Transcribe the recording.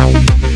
Bye.